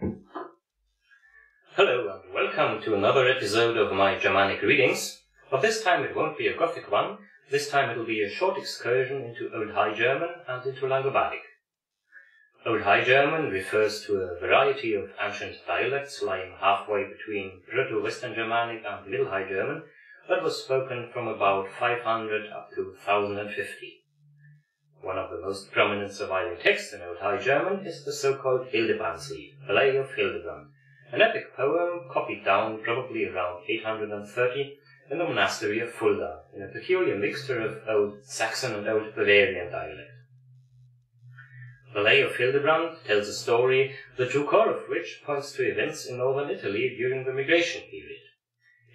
Hello and welcome to another episode of my Germanic readings. But this time it won't be a Gothic one, this time it'll be a short excursion into Old High German and into Langobardic. Old High German refers to a variety of ancient dialects lying halfway between Proto-Western Germanic and Middle High German that was spoken from about 500 up to 1050. One of the most prominent surviving texts in Old High German is the so-called Hildebrandslied, Of Hildebrand, an epic poem copied down probably around 830 in the monastery of Fulda, in a peculiar mixture of Old Saxon and Old Bavarian dialect. The Lay of Hildebrand tells a story, the true core of which points to events in northern Italy during the migration period.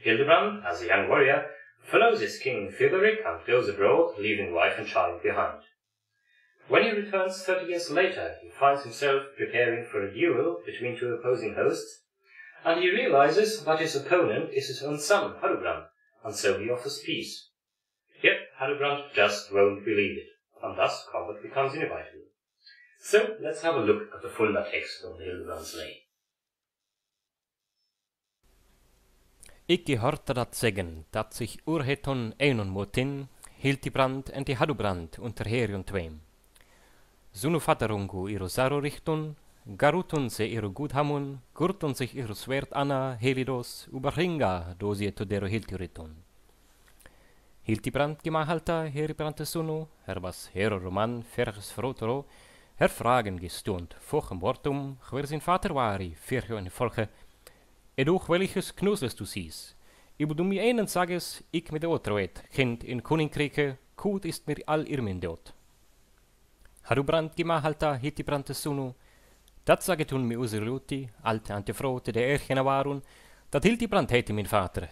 Hildebrand, as a young warrior, follows his king Theodoric and goes abroad, leaving wife and child behind. When he returns thirty years later, he finds himself preparing for a duel between two opposing hosts, and he realizes that his opponent is his own son, Harubrand, and so he offers peace. Yet Harubrand just won't believe it, and thus combat becomes inevitable. So let's have a look at the full text of Hildebrand's Lay. Ikke hørte dat zeggen, dat sich urheton einon motin, Hildebrand en die Hadubrand unter herion tweem. Sunu vaterungu iro saro richtun, garutun se iro gudhamun, gurtun sich iro svert anna helidos, uberhinga dosie todero hiltiritun. Hildebrand gemahalta heribrante sunu, her was hero roman ferges frotero, her fragen gestund, vochem wortum, gwer zijn vater wari, virgo en volge, ed ook welliges knuzles du sies. Ibu du mi einen sages, ik mit otroet, kind in koninkrike, kut ist mir all irmindot. Harubrand gemahalta hitibrante sunu, dat saget hun mi usiruti, alte antefrote de erchena warun, dat Hildebrand heette min vater.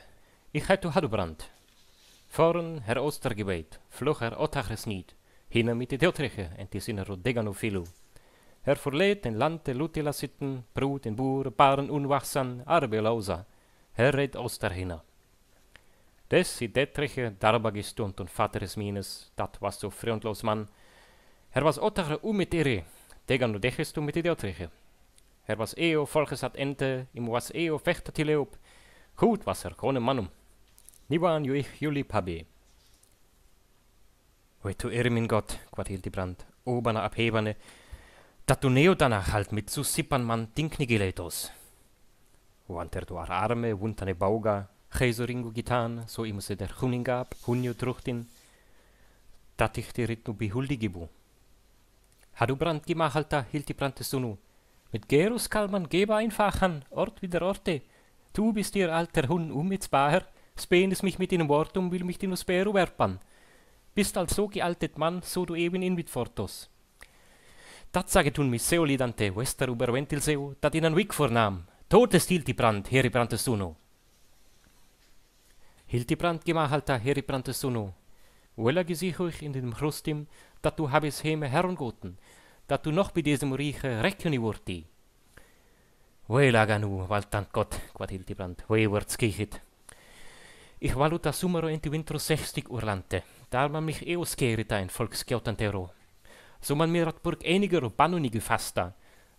Ich heite Harubrand. Foren her ostergebeit, vlug her otachres niet, hinna mit de deltriche en tis in rodegano filu. Her verleed in lande lutila sitten, brood en boer, paren unwachsan, arbelosa, her red oster hinna. Des i detriche darba gestund und vateres mines, dat was so freundlos man, her was otachre umitiri, degano dechestu mit de deltriche. Her was eo volges at ente, im was eo vechtatile op, goed was er kone manum. Niwan ju ich juli pabe. Oi tu ere min Gott, quad Hildebrand, obana abhebane, dat du neo danach halt mit zu sippern man dinknigiletos. Wanter du ar arme, wuntane bauga, chesoringu gitan, so imuse der huningab, hunio truchtin, dat ich dir rit nu behuldigibu. Hadu brand gemahalta Hildebrand sunu, mit Gerus kann man geba einfachen, Ort wieder Orte, du bist ihr alter Hun umitsbaher, spenes mich mit in Wortum, will mich in Speru werpan. Bist als so gealtet Mann, so du eben in mit Fortos. Dat saget hun mis seolidante, wester uber ventilseu, dat in an wig vornahm. Totes Hildebrand, Heribrand suno. Hildebrand gemahalta Heribrand suno. Wella gesich euch in dem Chrustim, dat du habes heme Herrengoten, dat du noch bei diesem Rieche reckeni wurti. Wella ganu, waltant Gott, quad Hildebrand, wei wurts gichet. Ich valuta sumero enti vintro sechstig urlante, daar man mich eos kerita in volksgeotantero. So man mir hat burg einiger banuni gefasta.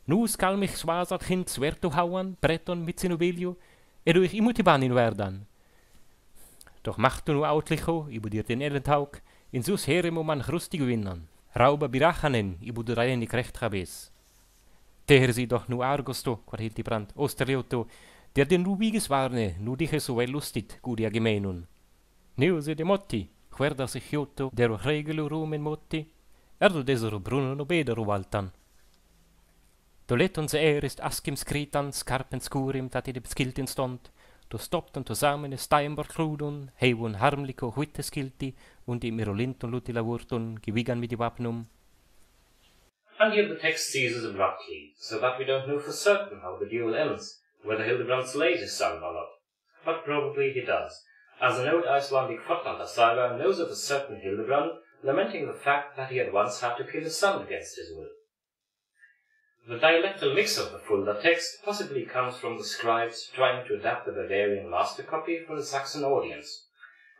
Nu skal mich swasat hin zwerto hauan, breton mit sinovelio, e du ich imuti banin verdan. Doch macht du nu outlicho, ibu dir den Elentauk, in sus heremo man chrustig winnan. Rauba birachanen, ibu du reinig recht habes. Teher sie doch nu argosto, quar Hildebrand, osterliotto, der den nu wiges warne, nu dich so well lustit, gudia gemeinun. Neuse de motti, querda sich Giotto, dero regelu rumen motti, erdo desero bruno no bedero valtan. Doleton se er ist askim skritan, skarpen skurim, dat i de skiltin stond, do stoppten zusammen Steinberg krudun, heivun harmliko huitte skilti, und im Irolinton lutila vurtun, gewigan mit Wapnum. And here the text ceases abruptly, so that we don't know for certain how the duel ends, whether Hildebrand slays his son or not. But probably he does, as an old Icelandic Fotlander saga knows of a certain Hildebrand lamenting the fact that he had once had to kill his son against his will. The dialectal mix of the Fulda text possibly comes from the scribes trying to adapt the Bavarian master copy for the Saxon audience.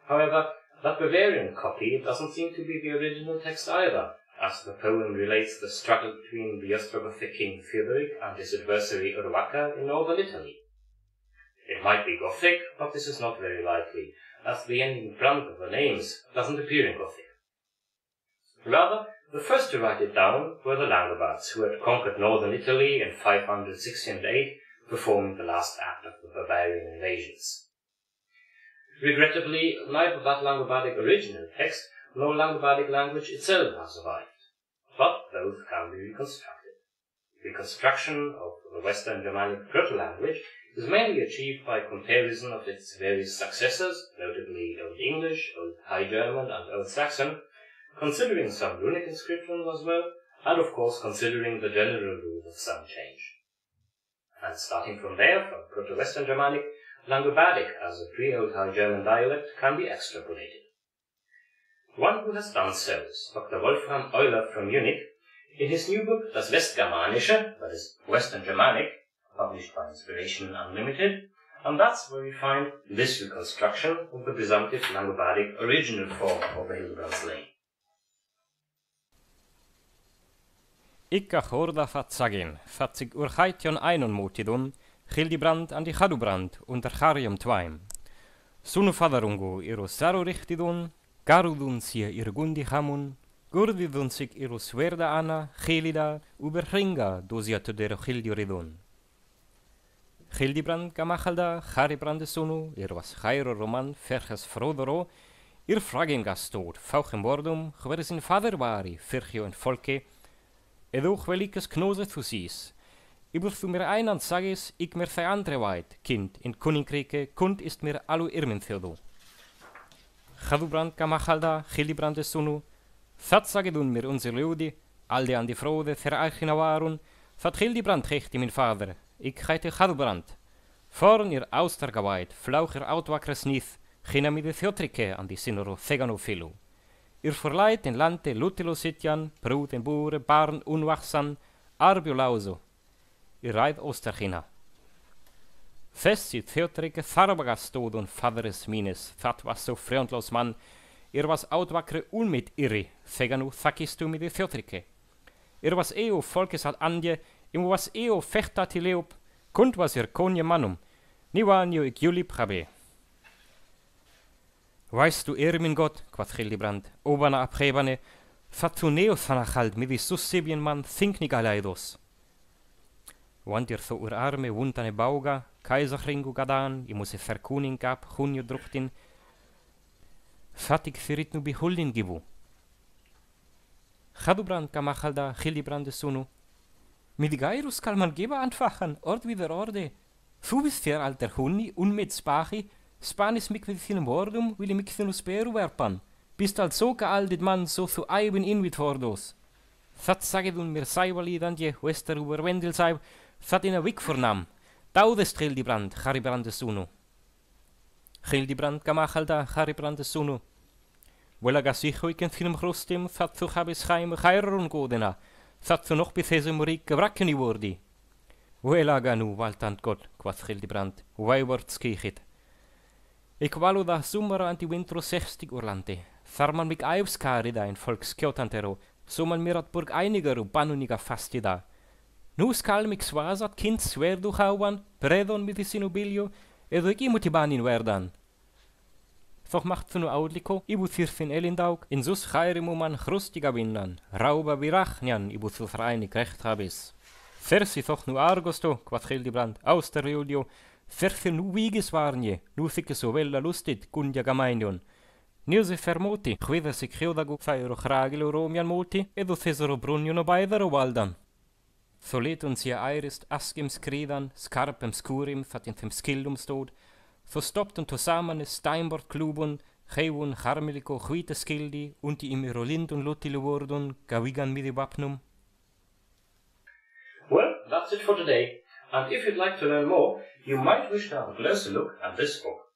However, that Bavarian copy doesn't seem to be the original text either, as the poem relates the struggle between the Ostrogothic king Theodoric and his adversary Urwaca in northern Italy. It might be Gothic, but this is not very likely, as the ending brand of the names doesn't appear in Gothic. Rather, the first to write it down were the Langobards, who had conquered northern Italy in 568, performing the last act of the barbarian invasions. Regrettably, neither that Langobardic original text nor Langobardic language itself has survived, but both can be reconstructed. Reconstruction of the Western Germanic proto-language is mainly achieved by comparison of its various successors, notably Old English, Old High German, and Old Saxon, considering some runic inscriptions as well, and of course considering the general rule of some change. And starting from there, from Proto-Western Germanic, Langobardic as a pre-Old High German dialect can be extrapolated. One who has done so is Dr. Wolfram Euler from Munich in his new book Das Westgermanische, that is Western Germanic, published by Inspiration Unlimited, and that's where we find this reconstruction of the presumptive Langobardic original form of the Hildebrands Lane. Ikka horda fatsagin, fatsig urchaition einon mutidun, Hildibrand an die Chadubrand unter Charium twaim. Sunu fadarungu iro saru richtidun, garudun sia irgundi hamun, gurdidun sig iro swerda ana, Gelida, uberringa dosia tudero Hildioridun. Hildibrand gamachalda, Charibrande sunu, ir was chairo roman, ferches frodoro, ir fragin gastod, fauchem bordum, gwersin faderwari, firchio en folke, edoch velikes knoze thusis, Ibur thu mir ein an sagis, ik mir thai andre waid, kind, in koninkrike, kund ist mir alu irmin theodu. Chadubrand gamachalda, Chilibrande sunu, That sagedun mir unser Leudi, alde an die Frode, verarchina warun, That Childibrand rechte min vader, ik heite Chadubrand. Vorn ihr austergawaid, flaucher outwakres nith, china mi de theotrike an die sinoro thegano filu. Ir verleit in lante lutilo en boere, barn unwachsan, arbio lauso, i raid Osterchina. Fessi Theotrike Farbaga stod und faderes mines, that was so freundlos man, ir was outwakre unmit irri, feganu thakistu mit de Theotrike. Ir was eo folkes ad andje, im was eo fechta tileop, kunt was ir konje manum, ni wanjo ik julip habe. Weißt du, er min Gott, quath Hildebrand, obana abrebane, fatu neo thanachald mit die Sussibien man thinknig aleidos. Want ir tho ur arme wuntane bauga, kaiserringu gadan, i muss e verkuning gab, hunjo druchtin, fatig firit nu bihullin gibu. Chadubrand gamachalda, Chilibrande sunu. Mit Gairus kann man geba anfachen, ord wieder orde. Fu bist fer alter Hunni, un mit Spachi, Spanis mic will i mic finus peru werpan. Bist als so gealdet man, so zu eiben in mit Hordos. That saget un mir saibali dan je, wester uber wendel saib, that in a wik vernam. Taudest Childibrand, Charibrande sunu. Childibrand gamachalda, Charibrande sunu. Wela gasicho ik en finem chrostim, that thu habis chaim chairun godena, that thu noch bithese morik gewrakkeni wordi. Wela ganu, waltant God, quath Childibrand, wai wort skichit. Walu da sumara anti wintro sechstig urlante. Tharman mik aivskari da in folks kjotantero, so man mir at burg einigeru banuniga fasti da. Nu skal mik swasat kind sverdu hauan, predon mit sinubilio, edo ik imuti banin verdan. Doch macht nu audliko, ibu thirfin elindauk, in sus chairimu man chrustiga winnan, rauba virachnian, ibu thulfreinig recht habis. Versi toch nu argosto, quat Hildebrand, aus der Julio, Certain huigues waren je, lucique sovel la lustit, cundia gamainion. Nilsi fermoti, hvida si creodago fairo hragilo e romian moti, edo thesero brunion obaidero waldam. Soletum sia aerist askim skridan, skarpem skurim fatinthim skillum stod, förstoppten tosamane steinbort klubon, Heun harmelico hvita skildi, unti imirolindum lutile wordum, gavigan midi vapnum. Well, that's it for today. And if you'd like to learn more, you might wish to have a closer look at this book.